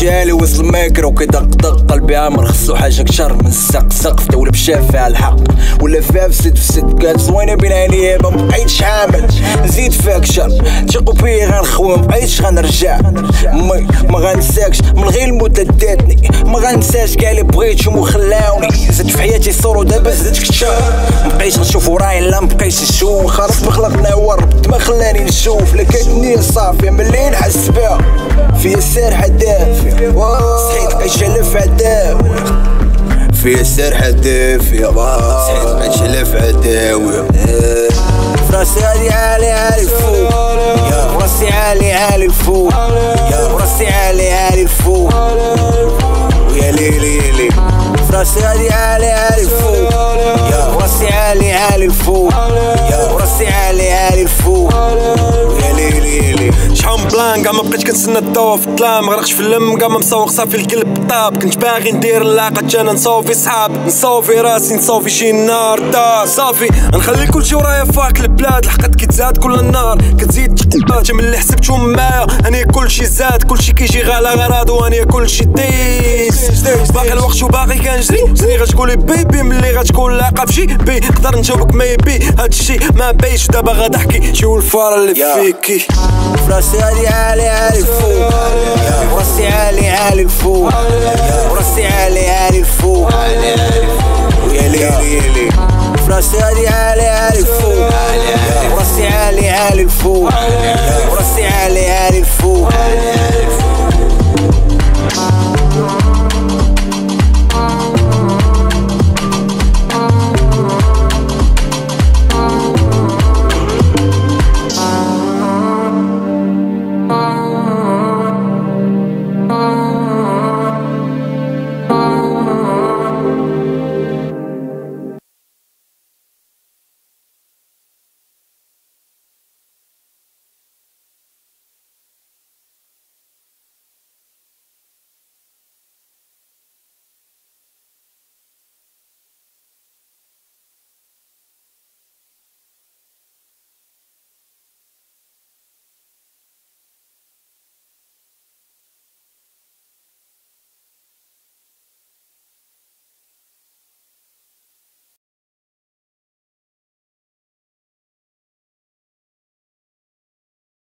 جالي وصل الميكرو كيدق دق قلبي عامر خصو حاجة كتر من السق سقف دولة بشاف فيها الحق. ولا فيها في ست في ست كانت زوينة بين عينيا ما بقيتش حامل نزيد فيها كشر تيقو بيا غنخوي ما بقيتش غنرجع. مي ما غنساكش. من غير الموت داتني ما غنساش كاع اللي بغيتهم وخلاوني. زدت في حياتي صورو دابا زدت كتشار. مبقيتش نشوف وراي لا مبقيتش نشوف خلاص بخلقنا هو رب ما خلاني نشوف. لكني صافية ملي نحس بها في سرحة دافية صحيت بقيت شلف عداوي. في سرحة دافية صحيت بقيت شلف عداوي. راسي عالي عالي عالي فوق يا راسي عالي عالي فوق يا راسي عالي عالي فوق ويا ليلي ليلي. راسي عالي عالي عالي عالي فوق يا راسي عالي عالي فوق ويا ليلي ليلي. شحال من بلان كاع ما بقيت كنتسنى الضو في الظلام. غرقش في اللم كاع ما مسوق صافي القلب طاب. كنت باغي ندير اللاقة أنا نصوفي صحاب. نصوفي راسي نصوفي شي نار دار صافي نخلي كلشي ورايا فاك. البلاد الحقد كيتزاد كل النار. كتزيد تقبات من اللي حسبتهم معايا أنا كلشي زاد كلشي كيجي غالا غراض وأنا كلشي ديس باقي الوقت وباقي كنجري؟ زني غتقولي بيبي ملي غتكون لاقا فشي بي نقدر نجاوبك ميبي هادشي ما بايش دابا غنحكي شي الفار اللي فيكي. راسي عالي عالي عالي فوق يا راسي عالي عالي فوق يا راسي عالي عالي فوق ويا ليلي ليلي. راسي عالي عالي عالي فوق يا راسي عالي عالي فوق يا راسي عالي عالي فوق